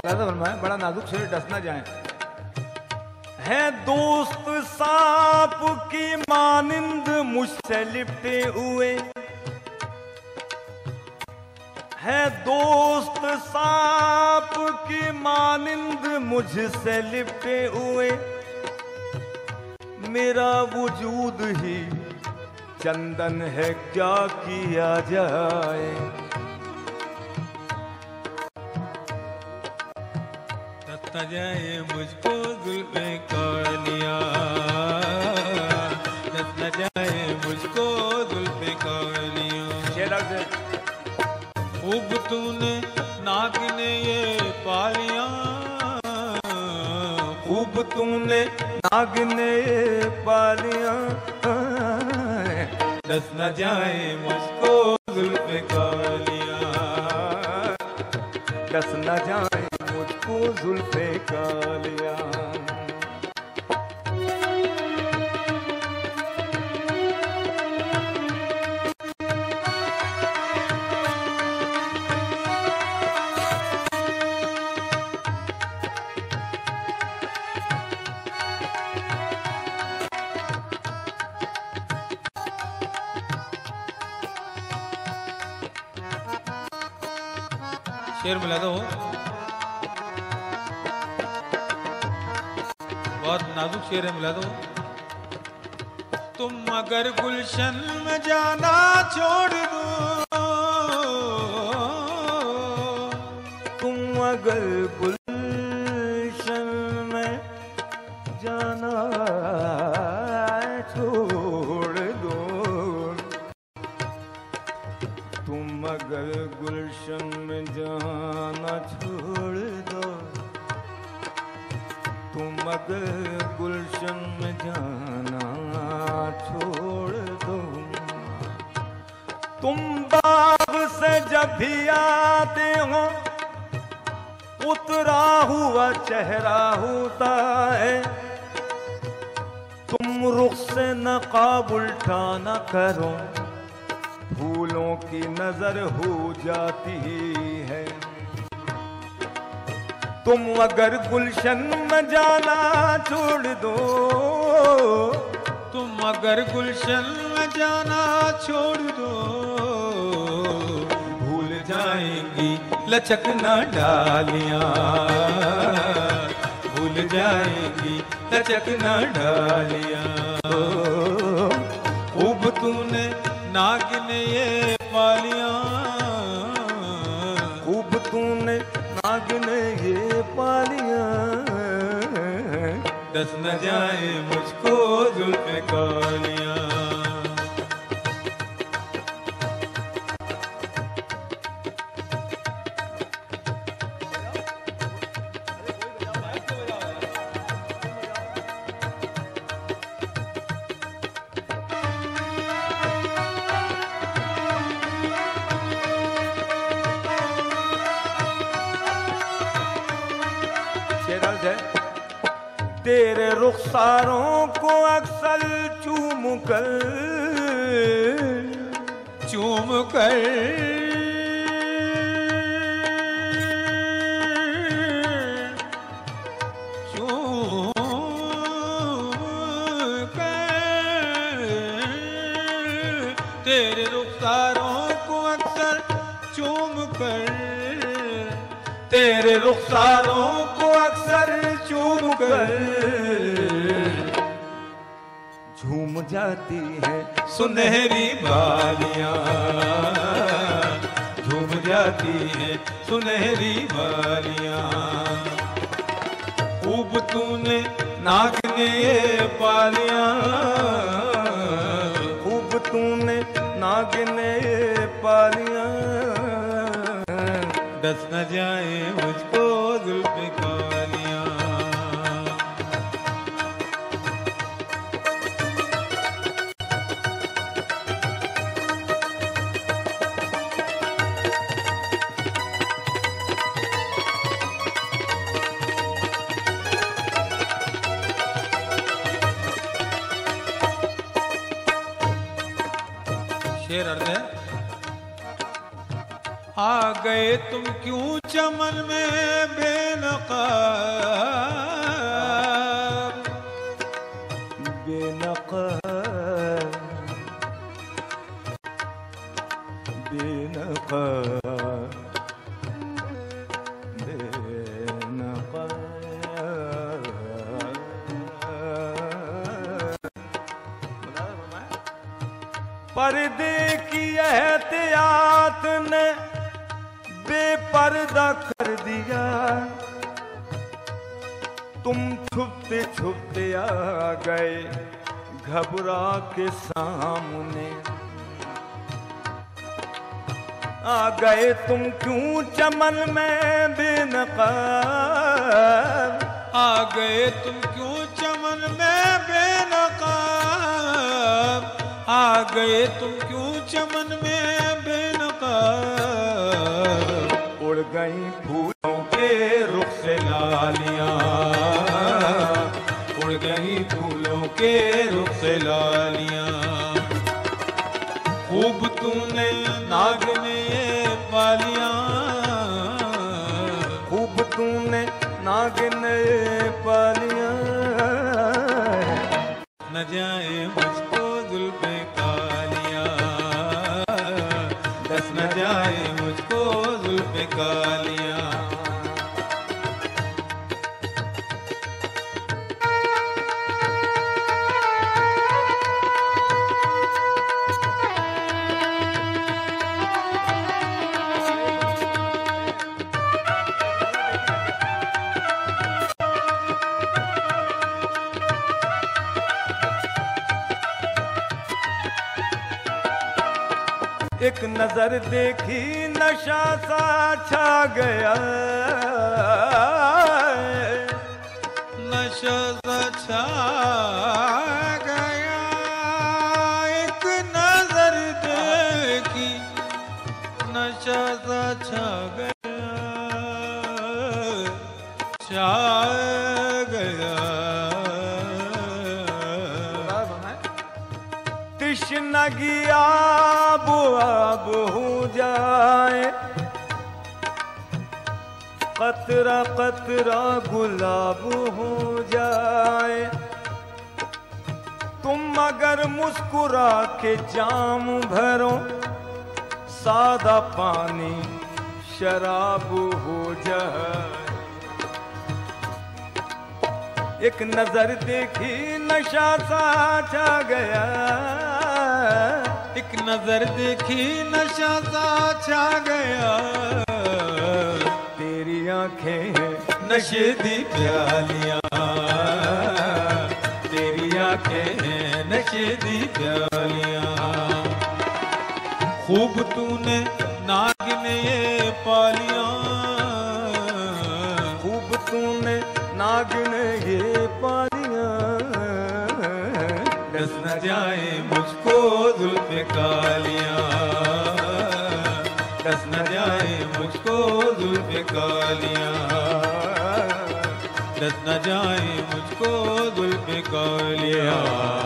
ज़्यादा फरमाए बड़ा नाजुक शेर, डस ना जाए। है दोस्त सांप की मानिंद मुझसे लिपटे हुए। है दोस्त सांप की मानिंद मुझसे लिपटे हुए। मेरा वजूद ही चंदन है, क्या किया जाए? जाए मुझको जुल्फे कालिया तत्ता जाए मुझको शेरा से खूब तूने नाग ने ये पालिया। खूब तूने नाग ने पालिया। दस न जाए मुझको जुल्फे कालिया दस न जाए मुझको जुल्फे कालिया शेर मिला दो। बहुत नाजुक शेर है, मिला दो। तुम अगर गुलशन में जाना छोड़ दो, तुम अगर गुलशन में जाना छोड़ दो, तुम अगर गुलशन में जाना छोड़ दो। अगर गुलशन में जाना छोड़ दो। तुम बाग से जब भी आते हो, उतरा हुआ चेहरा होता है। तुम रुख से नकाब उल्टा न करो, फूलों की नज़र हो जाती है। तुम अगर गुलशन में जाना छोड़ दो। तुम अगर गुलशन में जाना छोड़ दो। भूल जाएँगी लचक न डालिया। भूल जाएँगी लचक न डालिया। खूब तूने नाग ने ये पालिया खूब तूने नाग ने ये पालिया। दस न जाए मुझको जुल्फ कालिया। शेर अर्ज है तेरे रुखसारों को अक्सर चूम कर चूम कर चूम कर तेरे रुखसारों को अक्सर चूम कर तेरे रुखसारों झूम जाती है सुनहरी बालियाँ झूम जाती है सुनहरी बालियाँ खूब तूने नाग ने पालियाँ। खूब तूने नाग ने पालिया। दस न जाए मुझको शेर अर्थ है। आ गए तुम क्यों चमन में बेनकार बेनकार बेनकार पर्दे की एहतियात ने बेपर्दा कर दिया। तुम छुपते छुपते आ गए घबरा के सामने। आ गए तुम क्यों चमन में बेनकाब? आ गए तुम क्यों चमन में आ गए तुम क्यों चमन में बेनका उड़ गई फूलों एक नज़र देखी नशा सा छा गया। नशा सा छा आब आब हो जाए। कतरा कतरा गुलाब हो जाए। तुम अगर मुस्कुरा के जाम भरो, सादा पानी शराब हो जाए। एक नज़र देखी नशा सा छा गया। नज़र देखी नशा सा छा गया तेरी आँखें नशे दी प्यालियाँ तेरी आँखें हैं नशे दी प्यालियाँ खूब तूने जुल्फ कालिया कस न जाए मुझको जुल्फ कालिया कस न जाए मुझको जुल्फ कालियाँ